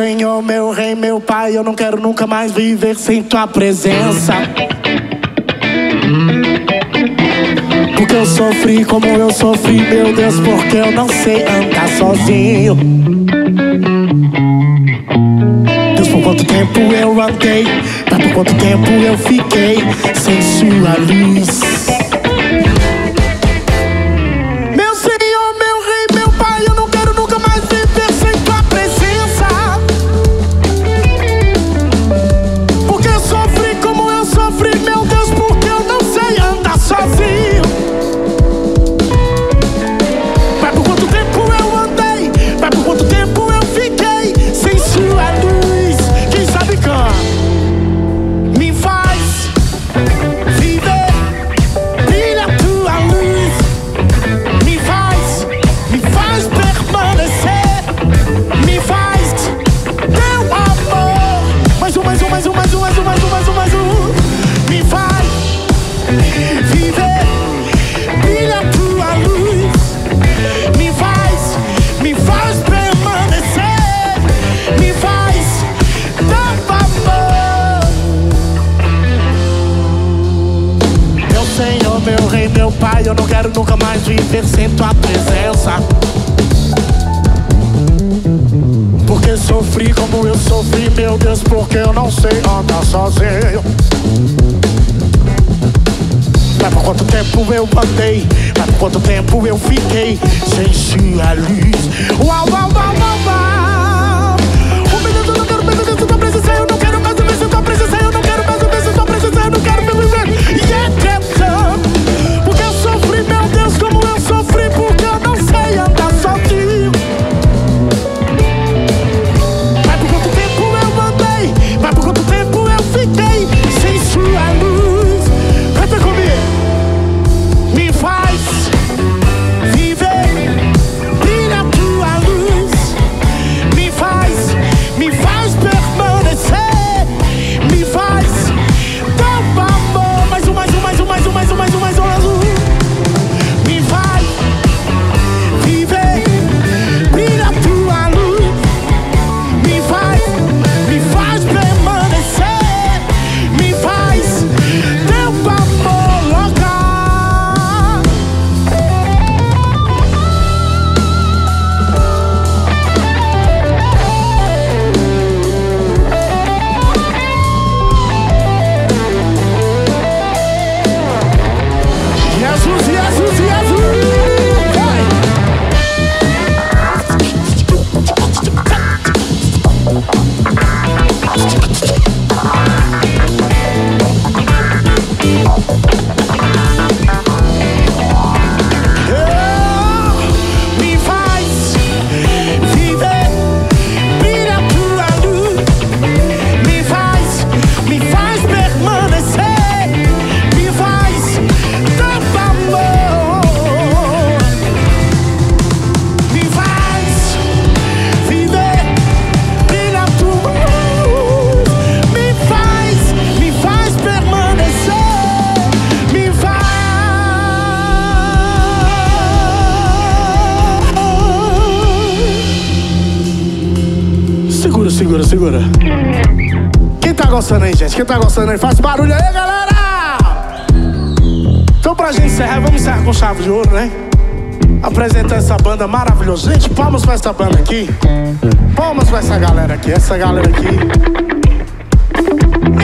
Senhor, meu Rei, meu Pai, eu não quero nunca mais viver sem tua presença. Porque eu sofri como eu sofri, meu Deus, porque eu não sei andar sozinho. Deus, por quanto tempo eu andei, mas por quanto tempo eu fiquei sem sua luz. Deus, porque eu não sei andar sozinho. Mas por quanto tempo eu andei, mas por quanto tempo eu fiquei sem sua a luz. Uau, uau, uau. Quem tá gostando aí, faz barulho aí, galera! Então, pra gente encerrar, vamos encerrar com chave de ouro, né? Apresentar essa banda maravilhosa. Gente, palmas pra essa banda aqui. Palmas pra essa galera aqui, essa galera aqui.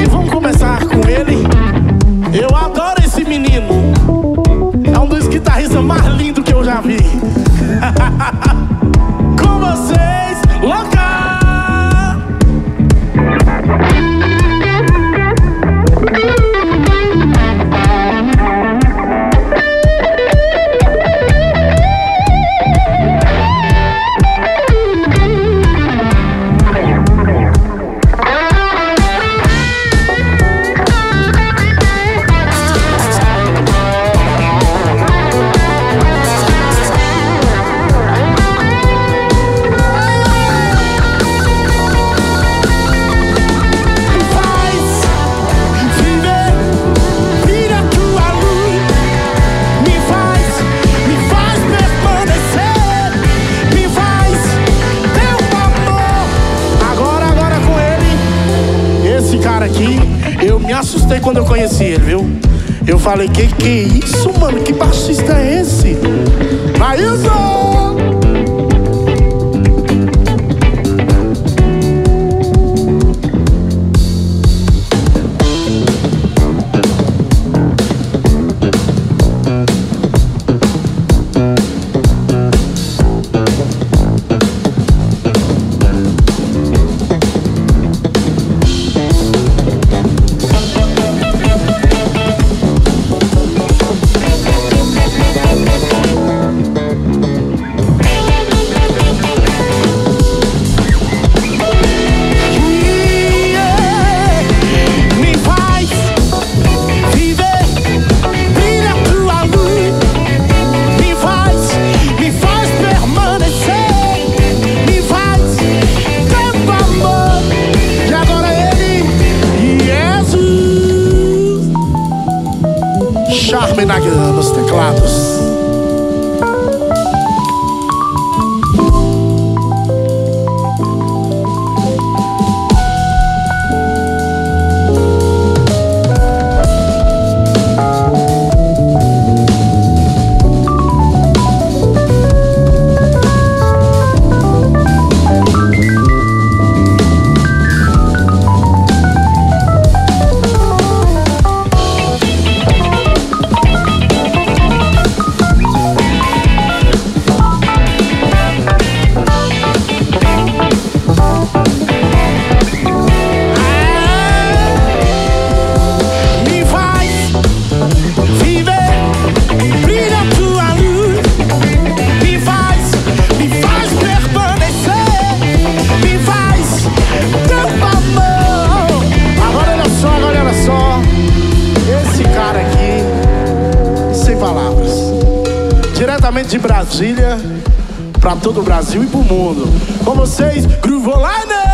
E vamos começar assustei quando eu conheci ele, viu? Eu falei, que que é isso, mano? Que baixista é esse? Maísa! Na nos teclados. Diretamente de Brasília, pra todo o Brasil e pro mundo. Com vocês, Groove Online!